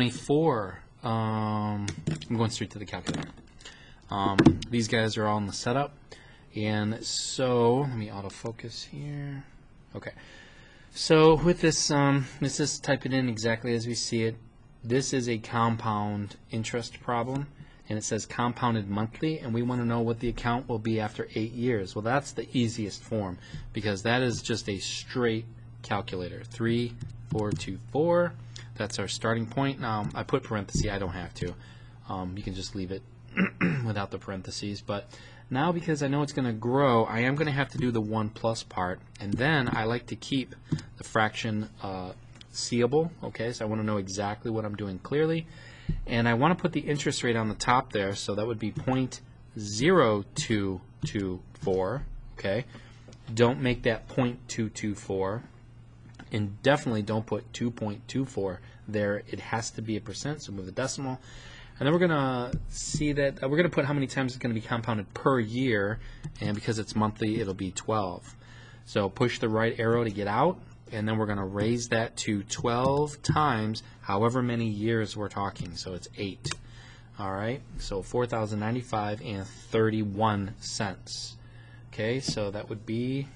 24. Um, I'm going straight to the calculator. Um, these guys are all in the setup. And so, let me autofocus here. Okay. So with this, um, let's just type it in exactly as we see it. This is a compound interest problem, and it says compounded monthly, and we want to know what the account will be after eight years. Well, that's the easiest form, because that is just a straight calculator. Three, four, two, four. That's our starting point. Now, I put parentheses. I don't have to. Um, you can just leave it without the parentheses. But now, because I know it's going to grow, I am going to have to do the 1 plus part. And then I like to keep the fraction uh, seeable. Okay, so I want to know exactly what I'm doing clearly. And I want to put the interest rate on the top there. So that would be 0.0224. Okay, don't make that 0.224 and definitely don't put 2.24 there. It has to be a percent, so move the decimal. And then we're going to see that uh, we're going to put how many times it's going to be compounded per year, and because it's monthly, it'll be 12. So push the right arrow to get out, and then we're going to raise that to 12 times however many years we're talking. So it's 8. All right, so 4,095 and 31 cents. Okay, so that would be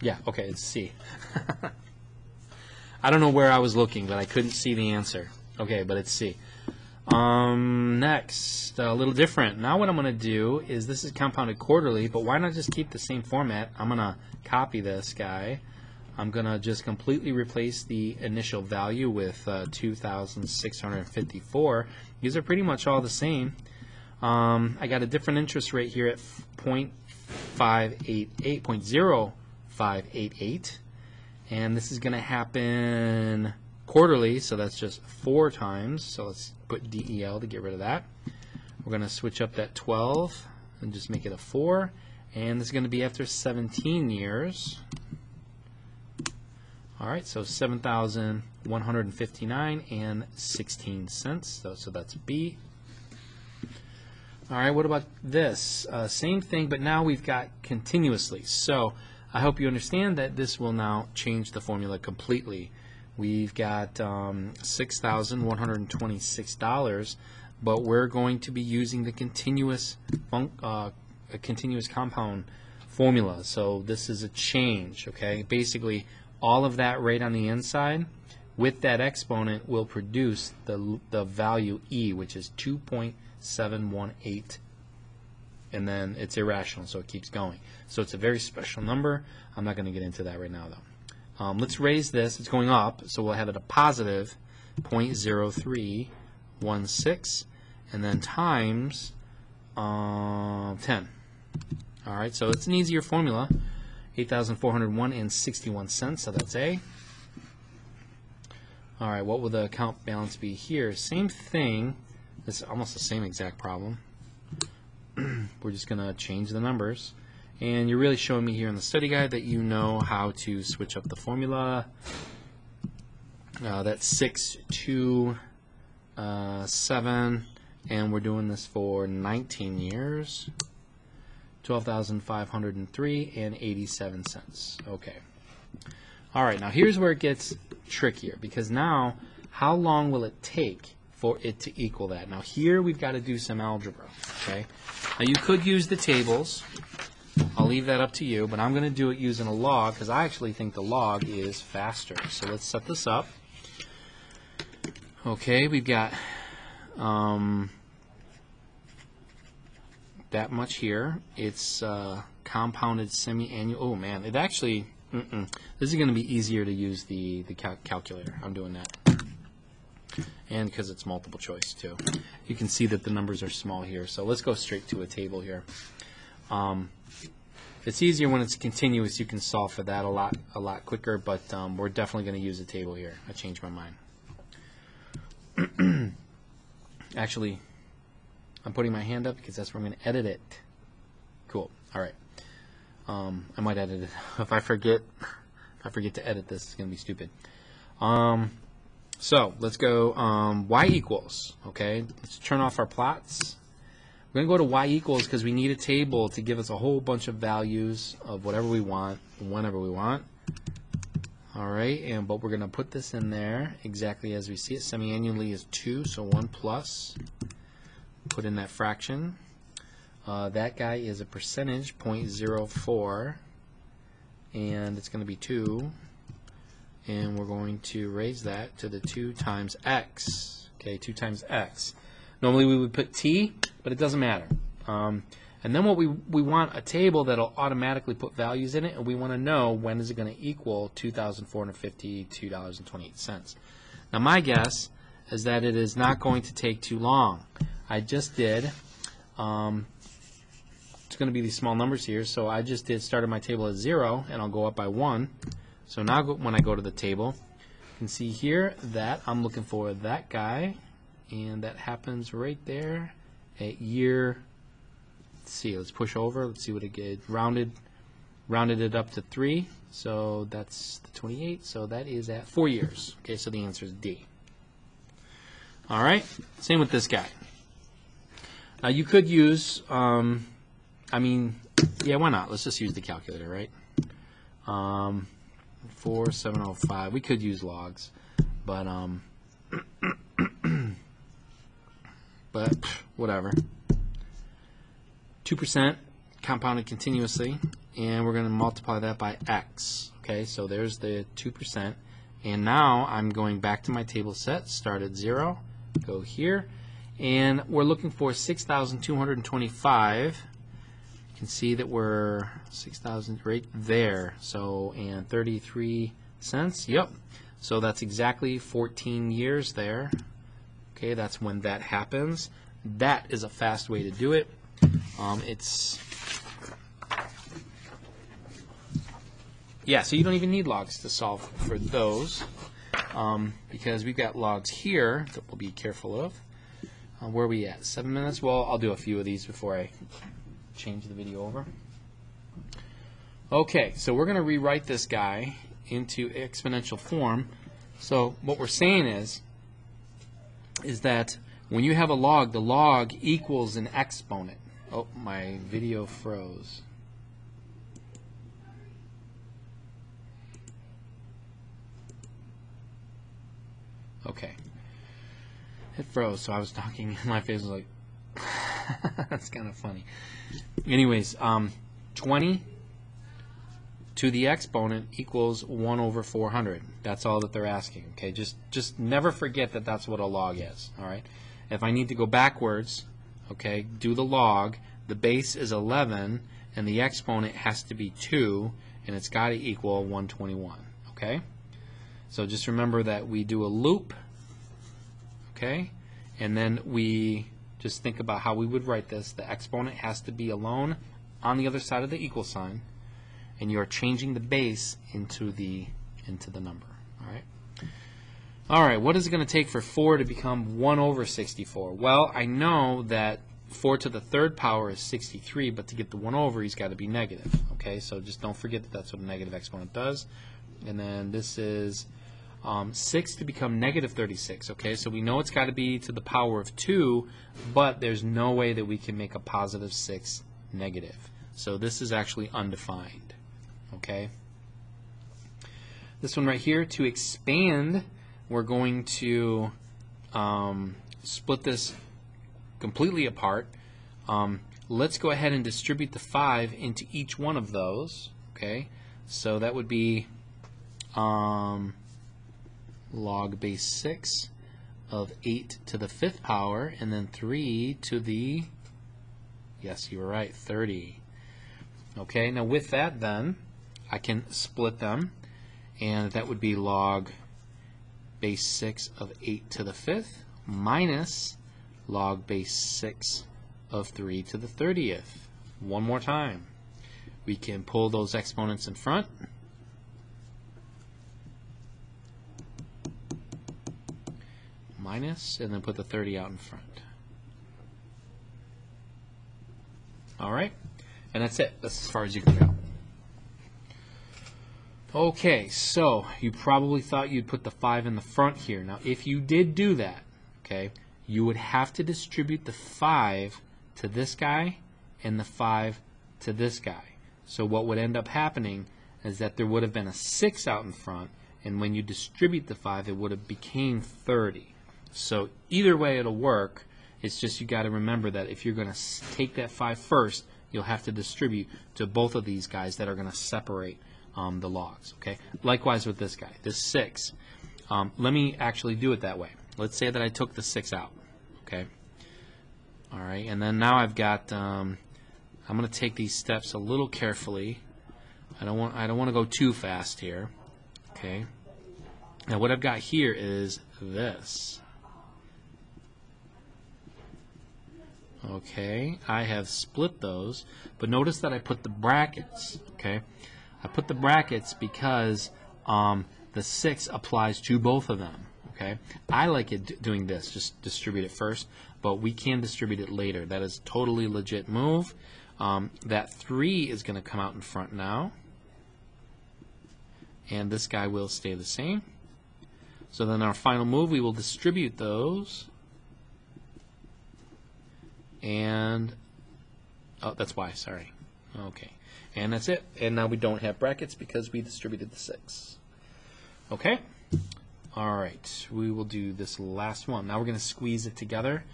Yeah, okay, it's C. I don't know where I was looking, but I couldn't see the answer. Okay, but it's C. Um, next, a little different. Now what I'm going to do is this is compounded quarterly, but why not just keep the same format? I'm going to copy this guy. I'm going to just completely replace the initial value with uh, 2,654. These are pretty much all the same. Um, I got a different interest rate here at 0.588, 0.0 588. And this is going to happen quarterly, so that's just four times. So let's put DEL to get rid of that. We're going to switch up that 12 and just make it a 4. And this is going to be after 17 years. All right, so 7,159 and 16 cents. So, so that's B. All right, what about this? Uh, same thing, but now we've got continuously. So I hope you understand that this will now change the formula completely. We've got um, $6,126, but we're going to be using the continuous uh, continuous compound formula. So this is a change, okay? Basically, all of that rate on the inside with that exponent will produce the, the value E, which is 2.718 and then it's irrational, so it keeps going. So it's a very special number. I'm not going to get into that right now, though. Um, let's raise this. It's going up, so we'll have it a positive 0.0316, and then times uh, 10. All right, so it's an easier formula. 8,401 and 61 cents, so that's A. All right, what will the account balance be here? Same thing. It's almost the same exact problem. we're just going to change the numbers. And you're really showing me here in the study guide that you know how to switch up the formula. Uh, that's 6 to uh, 7, and we're doing this for 19 years. 12,503 and 87 cents. Okay. All right, now here's where it gets trickier because now how long will it take for it to equal that. Now here we've got to do some algebra, okay? Now you could use the tables. I'll leave that up to you, but I'm going to do it using a log because I actually think the log is faster. So let's set this up. Okay, we've got um, that much here. It's uh, compounded semi-annual. Oh man, it actually. Mm -mm. This is going to be easier to use the the cal calculator. I'm doing that and because it's multiple choice too. You can see that the numbers are small here, so let's go straight to a table here. Um, it's easier when it's continuous. You can solve for that a lot a lot quicker, but um, we're definitely going to use a table here. I changed my mind. Actually, I'm putting my hand up because that's where I'm going to edit it. Cool. All right. Um, I might edit it. if I forget, if I forget to edit this, it's going to be stupid. Um, so let's go um, y equals, okay? Let's turn off our plots. We're going to go to y equals because we need a table to give us a whole bunch of values of whatever we want, whenever we want. All right, and but we're going to put this in there exactly as we see it. Semi-annually is 2, so 1 plus. Put in that fraction. Uh, that guy is a percentage, 0.04, and it's going to be 2. And we're going to raise that to the 2 times x. Okay, 2 times x. Normally we would put t, but it doesn't matter. Um, and then what we, we want a table that'll automatically put values in it, and we want to know when is it going to equal $2,452.28. Now my guess is that it is not going to take too long. I just did, um, it's going to be these small numbers here, so I just did started my table at 0, and I'll go up by 1. So now when I go to the table, you can see here that I'm looking for that guy, and that happens right there at year let's see let's push over let's see what it get rounded rounded it up to three so that's the 28 so that is at four years. Okay so the answer is D. All right same with this guy. Now you could use um, I mean yeah why not? Let's just use the calculator right? Um, 4705 we could use logs but um, but whatever. 2% compounded continuously, and we're going to multiply that by x. Okay, so there's the 2%. And now I'm going back to my table set, start at 0, go here, and we're looking for 6,225. You can see that we're 6,000 right there. So, and 33 cents, yep. So that's exactly 14 years there. Okay, that's when that happens. That is a fast way to do it. Um, it's yeah, so you don't even need logs to solve for those um, because we've got logs here that we'll be careful of. Uh, where are we at? Seven minutes? Well, I'll do a few of these before I change the video over. Okay, so we're going to rewrite this guy into exponential form. So what we're saying is is that when you have a log, the log equals an exponent. Oh, my video froze. Okay. It froze, so I was talking, and my face was like, that's kind of funny. Anyways, um, 20 to the exponent equals 1 over 400. That's all that they're asking. Okay, just just never forget that that's what a log is. All right. If I need to go backwards, okay, do the log. The base is 11, and the exponent has to be 2, and it's got to equal 121. Okay. So just remember that we do a loop. Okay, and then we just think about how we would write this. The exponent has to be alone on the other side of the equal sign and you are changing the base into the into the number. All right. All right. What is it going to take for 4 to become 1 over 64? Well, I know that 4 to the third power is 63, but to get the 1 over, he's got to be negative. Okay, so just don't forget that that's what a negative exponent does. And then this is um, 6 to become negative 36. Okay, so we know it's got to be to the power of 2, but there's no way that we can make a positive 6 negative. So this is actually undefined okay? This one right here, to expand, we're going to um, split this completely apart. Um, let's go ahead and distribute the 5 into each one of those, okay? So that would be um, log base 6 of 8 to the fifth power, and then 3 to the, yes, you were right, 30. Okay, now with that then, I can split them, and that would be log base 6 of 8 to the 5th minus log base 6 of 3 to the 30th. One more time. We can pull those exponents in front. Minus, and then put the 30 out in front. All right, and that's it. That's as far as you can go. Okay, so you probably thought you'd put the 5 in the front here. Now, if you did do that, okay, you would have to distribute the 5 to this guy and the 5 to this guy. So what would end up happening is that there would have been a 6 out in front, and when you distribute the 5, it would have became 30. So either way it'll work. It's just you got to remember that if you're going to take that 5 first, you'll have to distribute to both of these guys that are going to separate um, the logs. Okay. Likewise with this guy, this 6. Um, let me actually do it that way. Let's say that I took the 6 out. Okay. All right, and then now I've got. Um, I'm going to take these steps a little carefully. I don't want I don't want to go too fast here. Okay. Now what I've got here is this. Okay, I have split those, but notice that I put the brackets. Okay, I put the brackets because um, the six applies to both of them. Okay, I like it doing this, just distribute it first, but we can distribute it later. That is totally legit move. Um, that three is going to come out in front now, and this guy will stay the same. So then our final move, we will distribute those and oh that's why sorry. Okay. And that's it. And now we don't have brackets because we distributed the six. Okay? All right. We will do this last one. Now we're going to squeeze it together.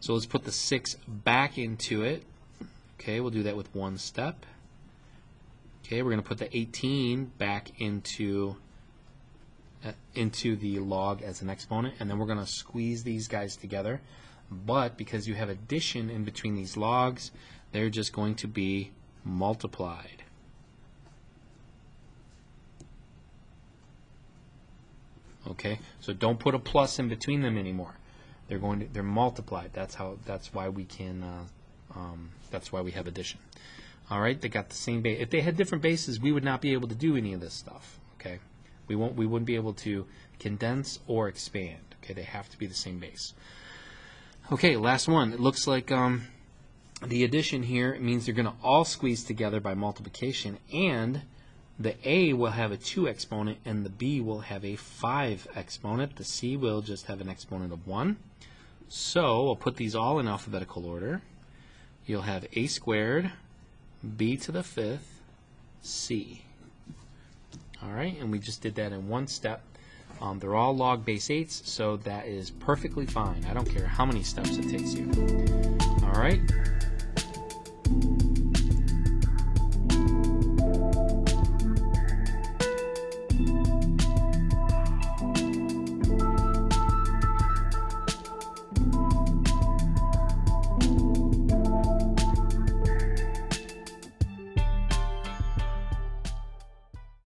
So let's put the six back into it. Okay we'll do that with one step. Okay we're going to put the 18 back into uh, into the log as an exponent and then we're going to squeeze these guys together but because you have addition in between these logs, they're just going to be multiplied. Okay, so don't put a plus in between them anymore. They're going to they're multiplied. That's how that's why we can uh, um, that's why we have addition. All right, they got the same base. If they had different bases, we would not be able to do any of this stuff. Okay, we won't we wouldn't be able to condense or expand. Okay, they have to be the same base. Okay, last one. It looks like um, the addition here means they're going to all squeeze together by multiplication, and the A will have a 2 exponent, and the B will have a 5 exponent. The C will just have an exponent of 1. So we'll put these all in alphabetical order. You'll have A squared, B to the fifth, C. All right, and we just did that in one step. Um, they're all log base 8s, so that is perfectly fine. I don't care how many steps it takes you. All right.